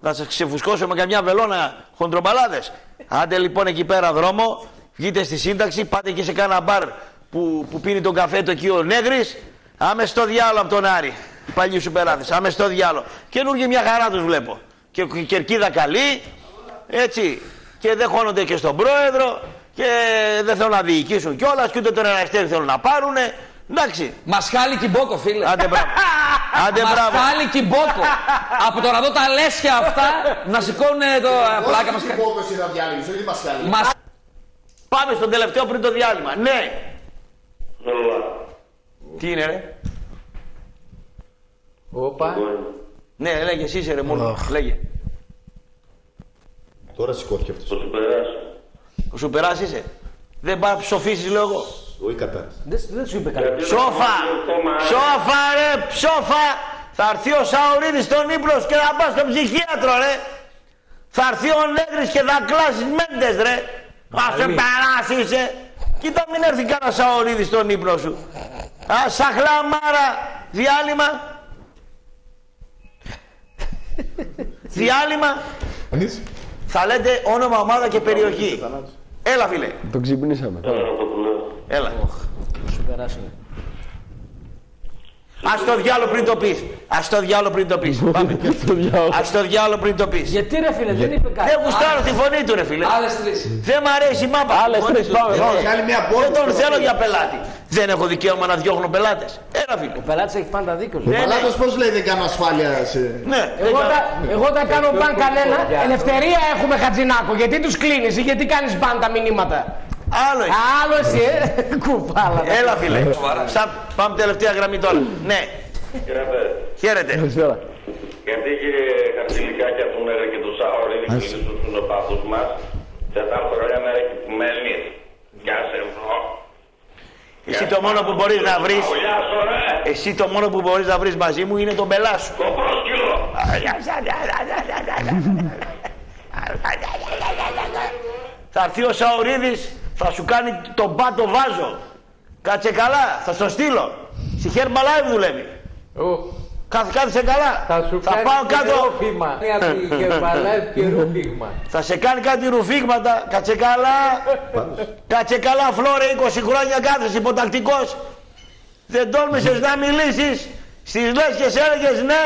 S2: Να σας ξεφουσκώσω με καμιά βελόνα χοντρομπαλάδες. Άντε λοιπόν εκεί πέρα δρόμο, βγείτε στη σύνταξη, πάτε και σε κάνα μπαρ που, που πίνει τον καφέ του εκεί ο Νέγρης. Άμε στο διάλο από τον Άρη. Οι παλιοί σουπεράδες, άμε στο διάλο. Καινούργοι μια χαρά τους βλέπω. Και η κερκίδα καλή, έτσι. Και δεν χώνονται και στον πρόεδρο και δεν θέλουν να διοικήσουν κιόλας και ούτε τον Εραστέρη θέλουν να πάρουν. Εντάξει.
S3: Μασχάλη Κιμπόκο, φίλε.
S2: Άντε μπράβο. Άντε μπράβο.
S3: Μασχάλη Κιμπόκο. Από το να δω τα λέσια αυτά να σηκώνουν το ε, πλάκα μας. Μας...
S2: Πάμε στον τελευταίο πριν το διάλειμμα. Ναι. Τι είναι ρε;
S16: Όπα.
S2: Ναι, λέγε εσύ είσαι ρε μόνο. Λέγε.
S17: Τώρα σηκώθηκε αυτός.
S2: Ο σου περάσει είσαι. Δεν πάει να ψοφήσεις λέω εγώ.
S17: Όχι κατά.
S15: Δεν σου είπε κάτι.
S2: Ψόφα! Ψόφα ρε! Ψόφα! Θα έρθει ο Σαουρίδης στον Ύπρος και θα πας στον ψυχίατρο ρε! Θα έρθει ο Νέγρης και θα κλάσεις μέντες ρε! Θα σε περάσει είσαι! Κοίτα μην έρθει κανένα Σαουρίδης στον ύπνο σου! Α, σαχλαμάρα! Διάλειμμα! Διάλειμμα! Θα λέτε όνομα, ομάδα και περιοχή. Έλα φίλε.
S4: Το ξυπνήσαμε.
S2: Έλα.
S15: Σου περάσει.
S2: Ας το διάλο πριν το πεις. Ας το διάλο πριν το πεις. Πάμε. Ας το διάλο πριν το πεις.
S15: Γιατί ρε φίλε, δεν είπε κάτι.
S2: Δεν γουστάρω τη φωνή του ρε φίλε.
S3: Άλλες τρεις.
S2: Δεν μ' αρέσει η μάπα.
S4: Άλλες
S2: Η φωνή
S4: τρεις,
S2: του.
S4: πάμε,
S2: Δεν-
S4: πάμε.
S2: δεν-
S17: Άλλη μια
S2: Δεν
S17: πόρτα.
S2: τον θέλω για πελάτη. Δεν έχω δικαίωμα να διώχνω πελάτες. Έλα φίλε.
S15: Ο πελάτης έχει πάντα δίκιο.
S17: Ο
S2: Ναι,
S17: Παλάτος
S2: ναι.
S17: πώς λέει δεν κάνω ασφάλεια σε...
S2: Ναι.
S15: Εγώ,
S2: δεν
S15: τα,
S2: κάνω.
S15: εγώ τα κάνω μπαν κανένα. Ελευθερία έχουμε Χατζινάκο. Γιατί τους κλείνεις ή γιατί κάνεις μπαν τα μηνύματα;
S2: Άλλο έχει.
S15: Άλλος εσύ, ε. Κουφάλα.
S2: Έλα φίλε. Στα- Πάμε τελευταία γραμμή τώρα. Ναι. Χαίρετε.
S8: Γιατί κύριε Χαρτιλικά και αυτού μέρα και το Σαωρίδη που είναι στους συνοπάθους μας, σε τα χρόνια μέρα και που μένεις. Γεια σε βρω.
S2: Εσύ το μόνο που μπορείς να βρεις,
S8: Γεια σου ρε.
S2: εσύ το μόνο που μπορείς να βρεις μαζί μου είναι τον πελά σου.
S8: Κοπρόσκυλο.
S2: Θα έρθει ο Σαουρίδης, θα σου κάνει τον πάτο βάζο. Κάτσε καλά, θα στο στείλω. Στη Herbalife δουλεύει. Κάθε, κάθισε καλά.
S16: Θα σου
S2: θα
S16: κάνει
S2: πάω κάτω.
S16: ρούφημα. Για τη Γερμαλάιβ και ρούφημα.
S2: Θα σε κάνει κάτι ρουφίγματα. Κάτσε καλά. Κάτσε καλά, Φλόρε, 20 χρόνια κάθεσαι υποτακτικός. Δεν τόλμησες να μιλήσεις. Στις λέσχες έλεγες ναι.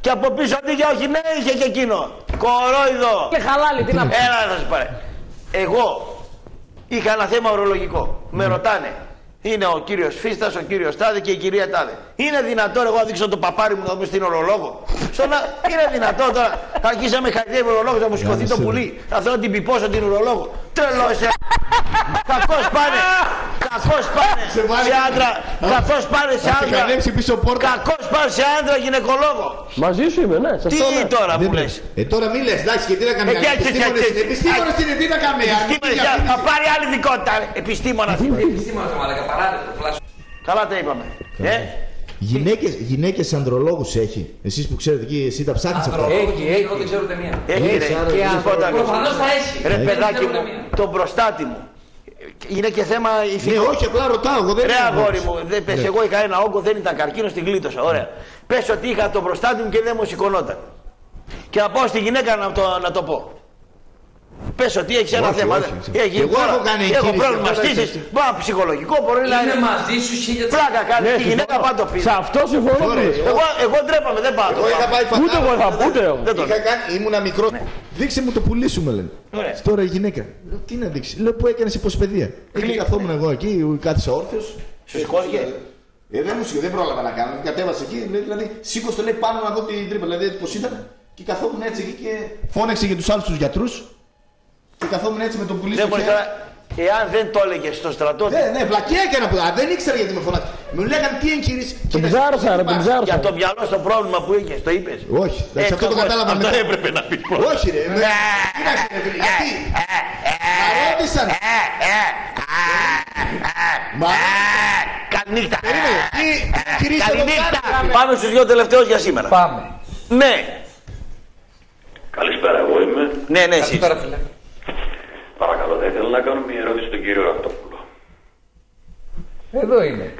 S2: Και από πίσω αντί όχι ναι είχε και εκείνο. Κορόιδο.
S15: Και χαλάλι, τι να πω.
S2: Έλα να σου πάρε. Εγώ είχα ένα θέμα ορολογικό. Με ρωτάνε. Είναι ο κύριος Φίστας, ο κύριος Τάδε και η κυρία Τάδε. Είναι δυνατόν εγώ να δείξω το παπάρι μου να δούμε στην ορολόγο; Στο να... Είναι δυνατόν τώρα. Θα αρχίσει να με χαϊδεύει ο ορολόγος να μου σηκωθεί το πουλί. Θα θέλω να την πιπώσω την ορολόγο. Τρελό είσαι. Κακός πάνε. Κακός πάνε σε άντρα. Κακός πάνε σε
S17: Θα σε
S2: άντρα.
S17: καλέψει πίσω πόρτα.
S2: Κακός πάνε σε άντρα γυναικολόγο.
S4: Μαζί σου είμαι, ναι. Σε
S2: Τι
S4: αυτό, ναι.
S2: τώρα που
S17: Δεν-
S2: λες;
S17: Ε, τώρα μη λες, εντάξει, και τι να κάνουμε.
S2: Ε, και έτσι,
S17: Επιστήμονες
S2: έτσι,
S17: είναι,
S2: έτσι.
S17: επιστήμονες είναι, τι να κάνουμε.
S2: Επιστήμονες,
S17: αρνητική
S2: για- θα
S17: αφήνιση.
S2: πάρει άλλη δικότητα. ρε. Επιστήμονα.
S3: Επιστήμονα το μαλακα, παράδειγμα. φλάσου.
S2: Καλά τα είπαμε. Ε,
S17: Γυναίκες, γυναίκες ανδρολόγους έχει. Εσείς που ξέρετε εκεί, εσύ τα ψάχνεις αυτά.
S16: Έχει, έχει.
S3: Εγώ δεν ξέρω ούτε μία.
S2: έχει ρε.
S17: άρα
S2: Και
S17: δεν
S2: να σου πω τα-
S3: Προφανώς θα έχει.
S2: Ρε
S3: Δεν
S2: παιδάκι
S3: ξέρω
S2: μου,
S3: ούτε μία.
S2: το μπροστάτι μου. Είναι και θέμα
S17: Ναι,
S2: ηθικό.
S17: όχι, απλά ρωτάω, εγώ δεν
S2: Ρε
S17: έχω
S2: αγόρι
S17: απόψη.
S2: μου, δεν πες,
S17: Ναι.
S2: εγώ είχα ένα όγκο, δεν ήταν καρκίνο, την γλίτωσα. Ωραία. Πες ότι είχα το μπροστάτι μου και δεν μου σηκωνόταν. Και να πάω στη γυναίκα να το, να το πω. Πες ότι έχεις ένα
S17: Όχι,
S2: θέμα.
S17: όχι,
S2: δεν-
S17: όχι.
S2: Έχει,
S17: Και εγώ
S2: τώρα,
S17: έχω κάνει
S2: έχω
S17: εγχείρηση,
S2: πρόβλημα
S17: αυτό δεν
S2: στήσης.
S17: ξέρεις.
S2: Μπορεί να ψυχολογικό, μπορεί να
S3: Είναι
S2: είναι.
S3: μαζί σου χίλια
S2: Πλάκα κάνει
S4: Ναι,
S2: τη γυναίκα
S4: συμφωνώ.
S2: πάει το πει.
S4: Σε αυτό συμφωνώ.
S17: Ωραία,
S4: πλήρως.
S2: Εγώ, εγώ ντρέπαμε, δεν πάω.
S17: Εγώ είχα πάει
S4: Ούτε εγώ θα
S17: φαντάζομαι.
S4: ούτε εγώ.
S2: Δεν το
S17: Είχα κάνει, ήμουνα μικρό. Δείξε μου το πουλί σου, με λένε.
S2: Ωραία.
S17: Τώρα η γυναίκα. Λέω, τι να δείξει; Λέω που έκανες υποσπαιδεία; Εκεί καθόμουν εγώ εκεί, κάθισα όρθιος.
S2: Σου σηκώθηκε;
S17: Ε, δεν μου σηκώθηκε, δεν πρόλαβα να κάνω. Κατέβασε εκεί, λέει, δηλαδή σήκω το λέει πάνω να δω την τρύπα. Δηλαδή πώς ήταν. Και καθόμουν έτσι εκεί και φώναξε για τους άλλους τους γιατρούς. Και καθόμουν έτσι με τον πουλί
S2: Δεν
S17: στο
S2: μπορεί
S17: χέρι.
S2: τώρα. Εάν δεν το έλεγε στο στρατό.
S17: Ναι, ναι, βλακία έκανα που δεν ήξερα γιατί με φωνάζει. Μου λέγανε τι εγχειρήσει.
S19: Τον ψάρωσα, ρε, τον ψάρωσα.
S2: Για το μυαλό στο πρόβλημα που είχες, το είπες.
S17: Όχι, εντάξει, αυτό το κατάλαβα
S2: Αυτό
S17: μετά.
S2: έπρεπε να πεις.
S17: Όχι, ρε. με- Κοίταξε, ρε φίλε, γιατί; Μα ρώτησαν. Μα.
S2: Καληνύχτα.
S17: Περίμενε. Τι εγχειρήσει εδώ
S2: Καληνύχτα.
S17: πέρα;
S2: Πάμε στους δύο τελευταίους για σήμερα.
S16: Πάμε.
S2: Ναι,
S8: Καλησπέρα, εγώ είμαι.
S2: ναι, ναι, εσείς.
S8: Παρακαλώ, θα ήθελα να κάνω μια ερώτηση στον κύριο Ραυτόπουλο.
S16: Εδώ είναι.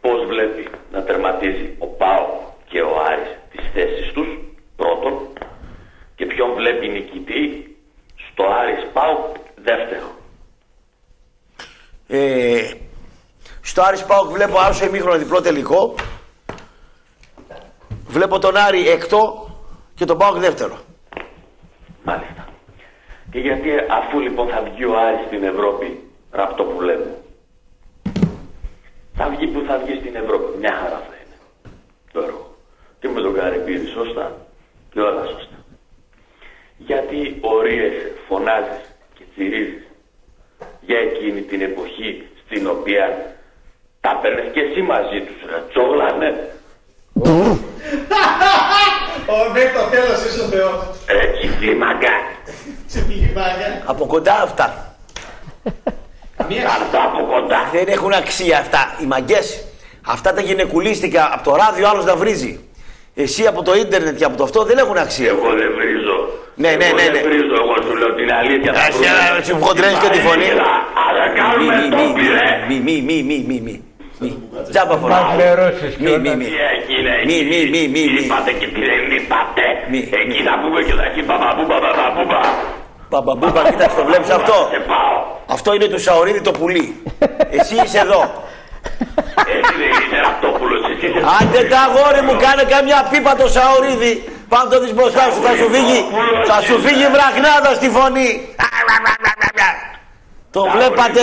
S8: Πώς βλέπει να τερματίζει ο ΠΑΟ και ο Άρης τις θέσεις τους, πρώτον, και ποιον βλέπει νικητή στο Άρης ΠΑΟ, δεύτερο.
S2: Ε, στο Άρης Πάοκ βλέπω άσο ημίχρονο διπλό τελικό. Βλέπω τον Άρη έκτο και τον Πάοκ δεύτερο.
S8: Μάλιστα. Και γιατί αφού λοιπόν θα βγει ο Άρης στην Ευρώπη, Ραπτόπουλέ μου, θα βγει που θα βγει στην Ευρώπη, μια χαρά θα είναι το έργο. Και με τον Καρυπίδης σωστά; Και όλα σωστά. Γιατί ορίεσαι, φωνάζεις και τσιρίζεις για εκείνη την εποχή στην οποία τα παίρνες και εσύ μαζί τους, ρε τσόγλα, ναι.
S17: Ω, μέχρι το τέλος είσαι ο Θεός.
S8: Έτσι, κλίμακα.
S17: Σε πήγε μάγκα.
S2: Από κοντά αυτά.
S8: Αυτά από κοντά.
S2: Δεν έχουν αξία αυτά. Οι μαγκές. Αυτά τα γυναικουλίστικα από το ράδιο άλλος να βρίζει. Εσύ από το ίντερνετ και από το αυτό δεν έχουν αξία.
S8: Εγώ δεν βρίζω.
S2: Ναι, ναι,
S8: Εγώ
S2: ναι,
S8: δεν
S2: ναι.
S8: βρίζω, εγώ σου λέω την αλήθεια. θα
S2: Εσύ
S8: βρούμε.
S2: έτσι μου χοντρένεις και τη φωνή.
S8: Αλλά κάνουμε
S2: Μη, μη,
S8: τόπι, ρε.
S2: μη, μη, μη, μη, μη, μη, μη. Μη. Τζάμπα φωνά.
S16: Μας λερώσεις
S2: Μη, μη, μη.
S8: Τι έγινε
S2: Μη,
S8: εκεί,
S2: μη, μη, μη,
S8: τι
S2: μη.
S8: είπατε και τι δεν είπατε.
S2: Μη,
S8: Εκεί θα πούμε και θα έχει μπαμπαμπούμπα, μπαμπαμπούμπα.
S2: Παπαμπούμπα, κοίταξε το βλέπεις αυτό;
S8: Σε πάω.
S2: Αυτό είναι του Σαουρίδη το πουλί. Εσύ είσαι εδώ.
S8: Έτσι δεν είσαι Ραπτόπουλος, εσύ είσαι
S2: Άντε τα αγόρι μου, κάνε καμιά πίπα το Σαουρίδη. Πάνω το δεις μπροστά σου, θα σου φύγει, θα σου φύγει βραχνάδα στη φωνή. Το βλέπατε,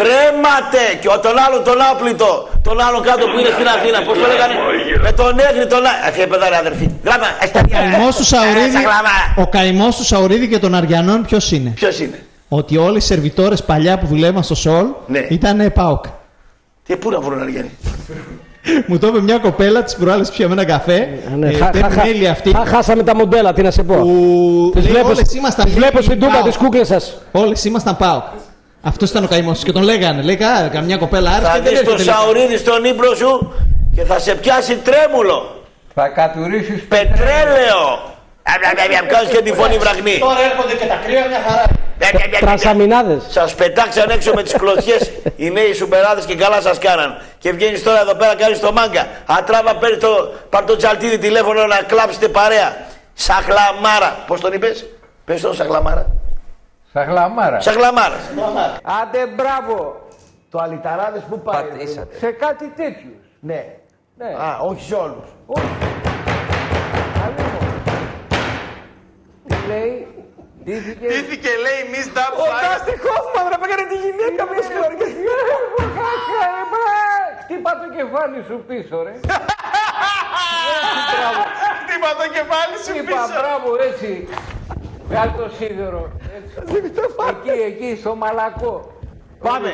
S2: τρέματε και ο- τον άλλον τον άπλητο, τον άλλον κάτω που είναι στην Αθήνα, πώς το λέγανε, με τον έγρι τον άλλον. Αυτή παιδά ρε αδερφή, γράμμα, έστα
S18: Ο καημός του Σαουρίδη, ο καημός του Σαουρίδη και των Αριανών ποιος είναι;
S2: Ποιος είναι;
S18: Ότι όλοι οι σερβιτόρες παλιά που δουλεύαν στο Σολ
S2: Ναι.
S18: ήταν ΠΑΟΚ.
S2: Τι πού να βρουν Αργιανοί.
S18: Μου το είπε μια κοπέλα της προάλλε που πιάμε ένα καφέ.
S19: Ναι,
S18: ε,
S19: χα-
S18: παίρνει
S19: χα-
S18: μέλη αυτή.
S19: χα- Χάσαμε τα μοντέλα, τι να σε πω.
S18: Που
S19: Τις
S18: λέει,
S19: βλέπω,
S18: όλες ήμασταν
S19: τις βλέπω
S18: μέλη
S19: στην τούμπα
S18: ΠΑΟΚ.
S19: της κούκλας σας.
S18: Όλες ήμασταν ΠΑΟΚ. Αυτός ήταν ο καημός και τον λέγανε. Λέει «Κα- καμιά κοπέλα άρεσε.
S2: Θα
S18: και δεν
S2: δεις το
S18: έρχεται, λέει.
S2: Σαουρίδη στον ύπνο σου και θα σε πιάσει τρέμουλο.
S16: Θα κατουρίσεις
S2: Πετρέλαιο. Κάνεις και τη φωνή βραχνή.
S7: Τώρα έρχονται και τα κρύα μια χαρά.
S19: Τρανσαμινάδες.
S2: Σας πετάξαν έξω με τις κλωτσιέ οι νέοι σουμπεράδε και καλά σας κάναν. Και βγαίνεις τώρα εδώ πέρα, κάνεις το μάγκα. Ατράβα, παίρνει το, πάρ το τζαλτίδι τηλέφωνο να κλάψετε παρέα. Σαχλαμάρα. Πώς τον είπες, Πες τον Σαχλαμάρα.
S16: Σαχλαμάρα.
S2: Σαχλαμάρα.
S16: Άντε μπράβο.
S2: Το αλυταράδες που πάει.
S16: Σε κάτι τέτοιο.
S2: Ναι.
S16: Ναι.
S2: Α, όχι σε όλους.
S16: Τι λέει. Ντύθηκε.
S2: Ντύθηκε, λέει, μη στα
S16: Ο Ντάστι Χόφμαν ρε πήγανε τη γυναίκα με Χτύπα το κεφάλι σου πίσω ρε.
S2: Χτύπα το κεφάλι σου
S16: Χτύπα, μπράβο έτσι. Βγάλ το σίδερο. έτσι. Εκεί, εκεί, στο μαλακό.
S2: Πάμε.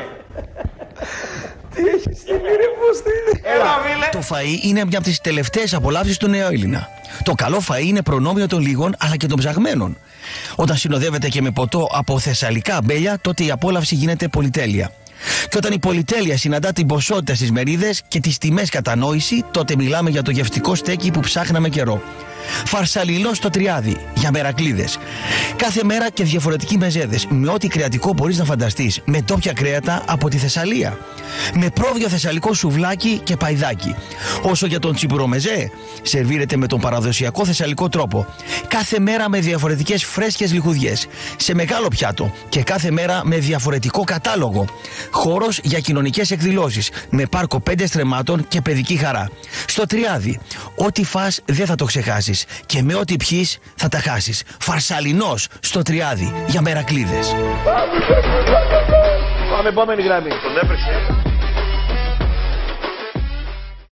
S16: Τι έχεις στην ρε
S20: Το φαΐ είναι μια από τις τελευταίες απολαύσεις του νέου Έλληνα. Το καλό φαΐ είναι προνόμιο των λίγων αλλά και των ψαγμένων. Όταν συνοδεύεται και με ποτό από θεσσαλικά αμπέλια, τότε η απόλαυση γίνεται πολυτέλεια. Και όταν η πολυτέλεια συναντά την ποσότητα στις μερίδες και τις τιμές κατανόηση, τότε μιλάμε για το γευστικό στέκι που ψάχναμε καιρό. Φαρσαλιλός στο τριάδι για μερακλίδες. Κάθε μέρα και διαφορετικοί μεζέδες, με ό,τι κρεατικό μπορείς να φανταστείς, με τόπια κρέατα από τη Θεσσαλία. Με πρόβιο θεσσαλικό σουβλάκι και παϊδάκι. Όσο για τον τσιμπουρομεζέ, σερβίρεται με τον παραδοσιακό θεσσαλικό τρόπο. Κάθε μέρα με διαφορετικές φρέσκες λιχουδιές, σε μεγάλο πιάτο και κάθε μέρα με διαφορετικό κατάλογο. Χώρος για κοινωνικές εκδηλώσεις, με πάρκο πέντε στρεμάτων και παιδική χαρά. Στο τριάδι, ό,τι φας δεν θα το ξεχάσεις και με ό,τι πιείς θα τα χάσεις. Φαρσαλινός στο τριάδι για μερακλίδες.
S2: Πάμε επόμενη γραμμή. Τον έβρισε.